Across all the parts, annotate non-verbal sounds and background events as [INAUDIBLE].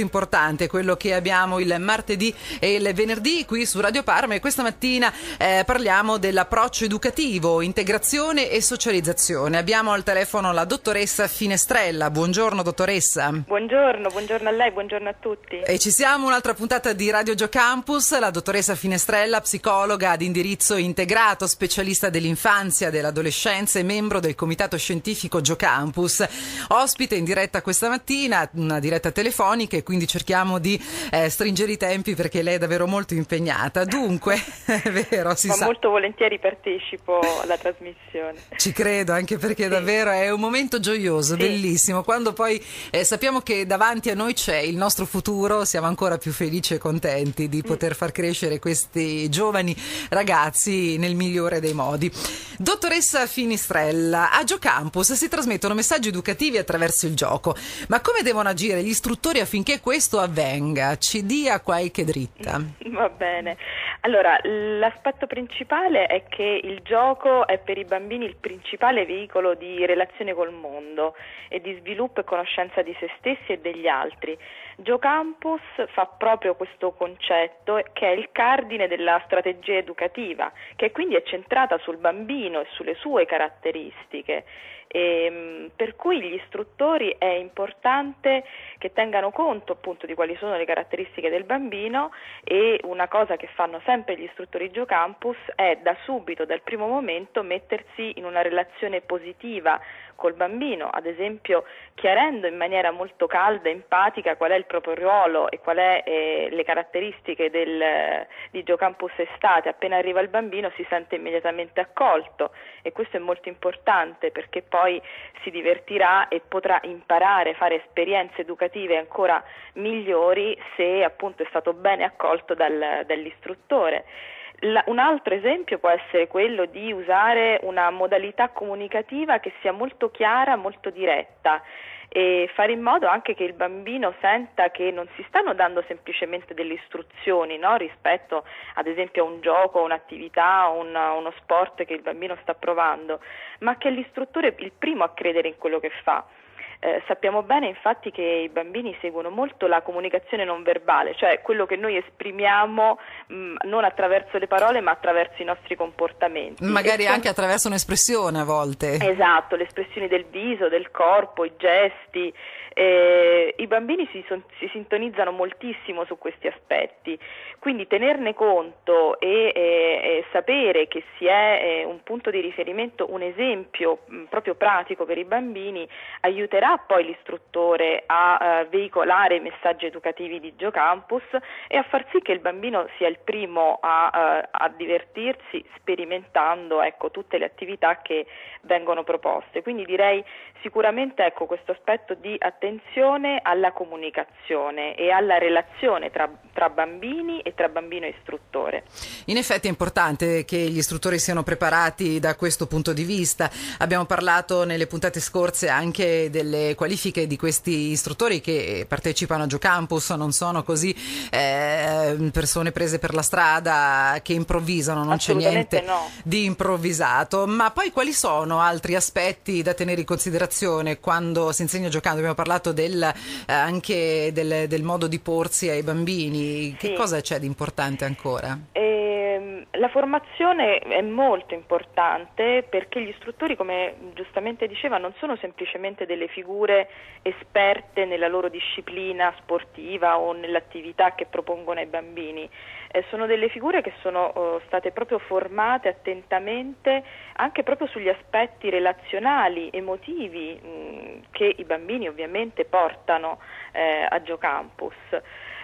importante quello che abbiamo il martedì e il venerdì qui su Radio Parma e questa mattina eh, parliamo dell'approccio educativo, integrazione e socializzazione. Abbiamo al telefono la dottoressa Finestrella. Buongiorno dottoressa. Buongiorno, buongiorno a lei, buongiorno a tutti. E ci siamo un'altra puntata di Radio Gio Campus, la dottoressa Finestrella, psicologa ad indirizzo integrato, specialista dell'infanzia, dell'adolescenza e membro del comitato scientifico Gio Campus. Ospite in diretta questa mattina, una diretta telefonica quindi cerchiamo di eh, stringere i tempi perché lei è davvero molto impegnata. Dunque, [LAUGHS] è vero, si Ma sa. molto volentieri partecipo alla trasmissione. Ci credo, anche perché sì. davvero è un momento gioioso, sì. bellissimo. Quando poi eh, sappiamo che davanti a noi c'è il nostro futuro, siamo ancora più felici e contenti di mm. poter far crescere questi giovani ragazzi nel migliore dei modi. Dottoressa Finistrella, a Giocampus si trasmettono messaggi educativi attraverso il gioco, ma come devono agire gli istruttori affinché affinché questo avvenga, ci dia qualche dritta. Va bene. Allora, l'aspetto principale è che il gioco è per i bambini il principale veicolo di relazione col mondo e di sviluppo e conoscenza di se stessi e degli altri. GeoCampus fa proprio questo concetto che è il cardine della strategia educativa, che quindi è centrata sul bambino e sulle sue caratteristiche e, ehm, per cui gli istruttori è importante che tengano conto appunto di quali sono le caratteristiche del bambino e una cosa che fanno sempre gli istruttori GeoCampus è da subito, dal primo momento, mettersi in una relazione positiva col bambino, ad esempio chiarendo in maniera molto calda e empatica qual è il proprio ruolo e qual è eh, le caratteristiche del, di GeoCampus Estate, appena arriva il bambino si sente immediatamente accolto e questo è molto importante perché poi si divertirà e potrà imparare, fare esperienze educative ancora migliori se appunto è stato bene accolto dal, dall'istruttore. La, un altro esempio può essere quello di usare una modalità comunicativa che sia molto chiara, molto diretta e fare in modo anche che il bambino senta che non si stanno dando semplicemente delle istruzioni no? rispetto ad esempio a un gioco, un'attività, un, uno sport che il bambino sta provando, ma che l'istruttore è il primo a credere in quello che fa. Eh, sappiamo bene infatti che i bambini seguono molto la comunicazione non verbale, cioè quello che noi esprimiamo mh, mm, non attraverso le parole ma attraverso i nostri comportamenti. Magari anche attraverso un'espressione a volte. Esatto, le espressioni del viso, del corpo, i gesti. Eh, I bambini si, son, si, sintonizzano moltissimo su questi aspetti, quindi tenerne conto e, e, e sapere che si è eh, un punto di riferimento, un esempio mh, proprio pratico per i bambini aiuterà poi l'istruttore a uh, veicolare i messaggi educativi di GeoCampus e a far sì che il bambino sia il primo a, uh, a divertirsi sperimentando ecco, tutte le attività che vengono proposte. Quindi direi sicuramente ecco, questo aspetto di attenzione alla comunicazione e alla relazione tra, tra bambini e tra bambino e istruttore. In effetti è importante che gli istruttori siano preparati da questo punto di vista. Abbiamo parlato nelle puntate scorse anche delle qualifiche di questi istruttori che partecipano a GeoCampus, non sono così eh, persone prese per la strada che improvvisano, non c'è niente no. di improvvisato. Ma poi quali sono altri aspetti da tenere in considerazione quando si insegna giocando? Abbiamo parlato del, eh, anche del, del, modo di porsi ai bambini. Che cosa c'è di importante ancora? Eh, la formazione è molto importante perché gli istruttori, come giustamente diceva, non sono semplicemente delle figure esperte nella loro disciplina sportiva o nell'attività che propongono ai bambini, eh, sono delle figure che sono oh, state proprio formate attentamente anche proprio sugli aspetti relazionali, emotivi mh, che i bambini ovviamente portano eh, a GeoCampus.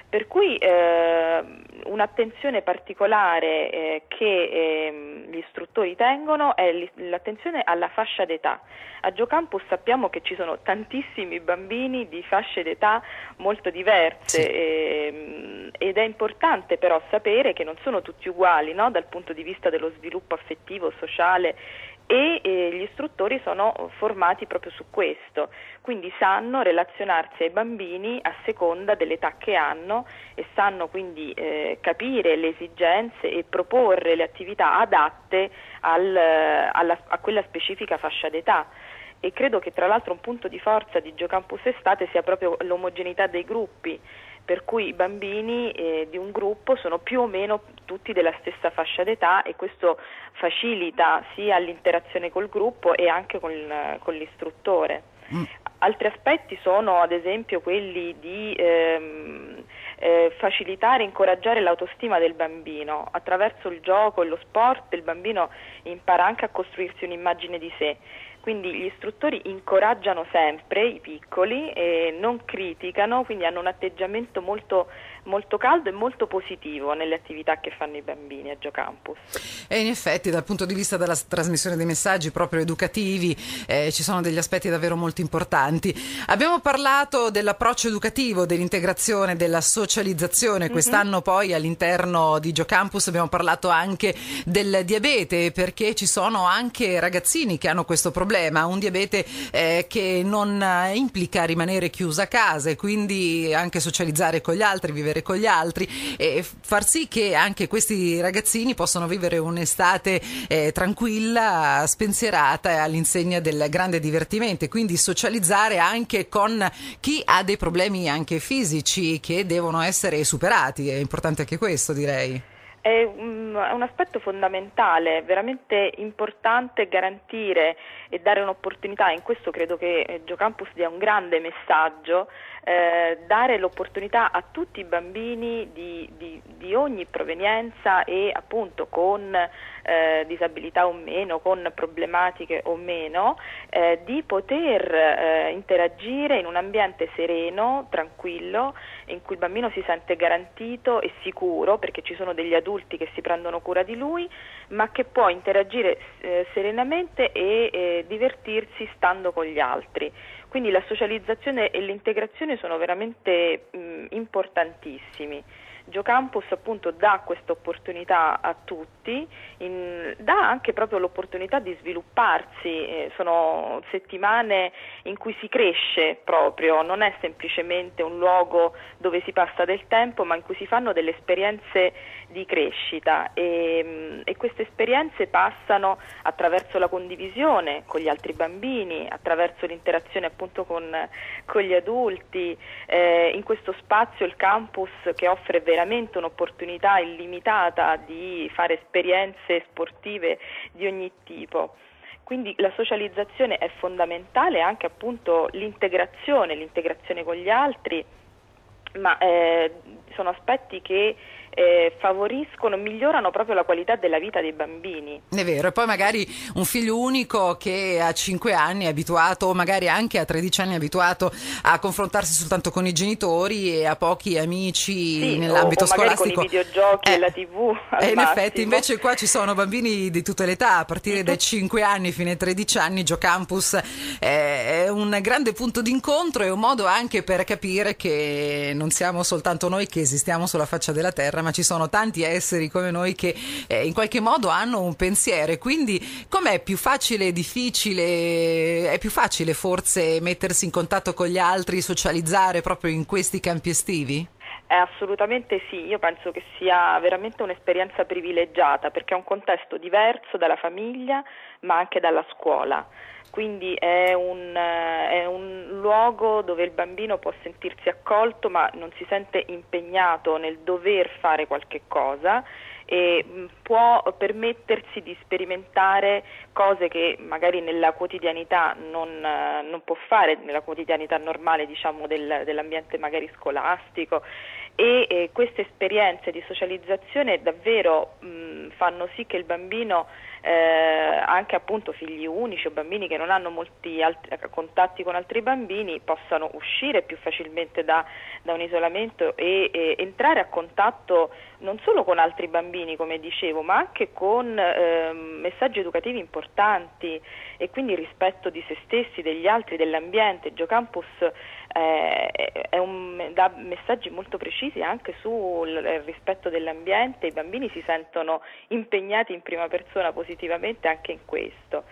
Per cui eh, un'attenzione particolare eh, che eh, gli istruttori tengono è l'attenzione alla fascia d'età. A GeoCampus sappiamo che ci sono tantissimi bambini di fasce d'età molto diverse sì. Ehm, ed è importante però sapere che non sono tutti uguali no? dal punto di vista dello sviluppo affettivo, sociale e eh, gli istruttori sono formati proprio su questo, quindi sanno relazionarsi ai bambini a seconda dell'età che hanno e sanno quindi eh, capire le esigenze e proporre le attività adatte al, alla, a quella specifica fascia d'età. E credo che tra l'altro un punto di forza di Giocampus Estate sia proprio l'omogeneità dei gruppi, per cui i bambini eh, di un gruppo sono più o meno tutti della stessa fascia d'età e questo facilita sia l'interazione col gruppo e anche con, con l'istruttore. Mm. Altri aspetti sono ad esempio quelli di ehm, eh, facilitare e incoraggiare l'autostima del bambino. Attraverso il gioco e lo sport il bambino impara anche a costruirsi un'immagine di sé. Quindi gli istruttori incoraggiano sempre i piccoli e non criticano, quindi hanno un atteggiamento molto molto caldo e molto positivo nelle attività che fanno i bambini a Giocampus. E in effetti dal punto di vista della trasmissione dei messaggi proprio educativi eh, ci sono degli aspetti davvero molto importanti. Abbiamo parlato dell'approccio educativo, dell'integrazione, della socializzazione, mm-hmm. quest'anno poi all'interno di Giocampus abbiamo parlato anche del diabete perché ci sono anche ragazzini che hanno questo problema, un diabete eh, che non implica rimanere chiusa a casa e quindi anche socializzare con gli altri, vivere vivere con gli altri e far sì che anche questi ragazzini possano vivere un'estate eh, tranquilla, spensierata all'insegna del grande divertimento e quindi socializzare anche con chi ha dei problemi anche fisici che devono essere superati. È importante anche questo, direi. È un, è un, aspetto fondamentale, veramente importante garantire e dare un'opportunità, in questo credo che eh, Giocampus dia un grande messaggio eh, dare l'opportunità a tutti i bambini di, di, di ogni provenienza e appunto con eh, disabilità o meno, con problematiche o meno, eh, di poter eh, interagire in un ambiente sereno, tranquillo, in cui il bambino si sente garantito e sicuro perché ci sono degli adulti che si prendono cura di lui, ma che può interagire eh, serenamente e eh, divertirsi stando con gli altri. Quindi la socializzazione e l'integrazione sono veramente mh, importantissimi. Giocampus appunto dà questa opportunità a tutti, in, dà anche proprio l'opportunità di svilupparsi, eh, sono settimane in cui si cresce proprio, non è semplicemente un luogo dove si passa del tempo, ma in cui si fanno delle esperienze di crescita e, e queste esperienze passano attraverso la condivisione con gli altri bambini, attraverso l'interazione appunto con, con gli adulti, eh, in questo spazio il campus che offre veramente un'opportunità illimitata di fare esperienze sportive di ogni tipo. Quindi la socializzazione è fondamentale, anche appunto l'integrazione, l'integrazione con gli altri, ma eh, sono aspetti che eh, favoriscono, migliorano proprio la qualità della vita dei bambini. È vero, e poi magari un figlio unico che a 5 anni è abituato, o magari anche a 13 anni è abituato a confrontarsi soltanto con i genitori e a pochi amici sì, nell'ambito o, o scolastico. con i videogiochi eh, e la tv. E in massimo. effetti invece qua ci sono bambini di tutte le età, a partire dai 5 anni fino ai 13 anni, Giocampus è un grande punto d'incontro e un modo anche per capire che non siamo soltanto noi che esistiamo sulla faccia della terra, ma ci sono tanti esseri come noi che eh, in qualche modo hanno un pensiero. E quindi com'è più facile, difficile? È più facile forse mettersi in contatto con gli altri, socializzare proprio in questi campi estivi? Eh, assolutamente sì, io penso che sia veramente un'esperienza privilegiata perché è un contesto diverso dalla famiglia ma anche dalla scuola quindi è un, è un, luogo dove il bambino può sentirsi accolto ma non si sente impegnato nel dover fare qualche cosa e mm, può permettersi di sperimentare cose che magari nella quotidianità non, non può fare, nella quotidianità normale diciamo, del, dell'ambiente magari scolastico. E eh, queste esperienze di socializzazione davvero mh, mm, fanno sì che il bambino eh, anche appunto figli unici o bambini che non hanno molti altri, contatti con altri bambini possano uscire più facilmente da, da un isolamento e, e, entrare a contatto non solo con altri bambini come dicevo ma anche con eh, messaggi educativi importanti e quindi rispetto di se stessi, degli altri, dell'ambiente. Giocampus eh, un, dà messaggi molto precisi anche sul rispetto dell'ambiente, i bambini si sentono impegnati in prima persona positivamente anche in questo.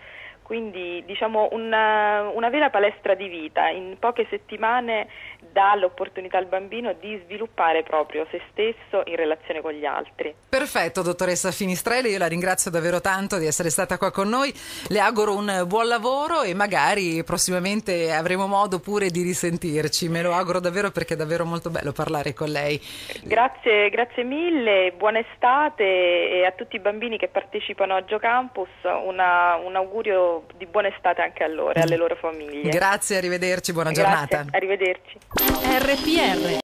Quindi diciamo una, una vera palestra di vita, in poche settimane dà l'opportunità al bambino di sviluppare proprio se stesso in relazione con gli altri. Perfetto, dottoressa Finistrelli, io la ringrazio davvero tanto di essere stata qua con noi, le auguro un buon lavoro e magari prossimamente avremo modo pure di risentirci, me lo auguro davvero perché è davvero molto bello parlare con lei. Grazie, grazie mille, buona estate e a tutti i bambini che partecipano a Giocampus una, un augurio di buona estate anche a loro e alle loro famiglie. Grazie, arrivederci, buona Grazie, giornata. Arrivederci. RPR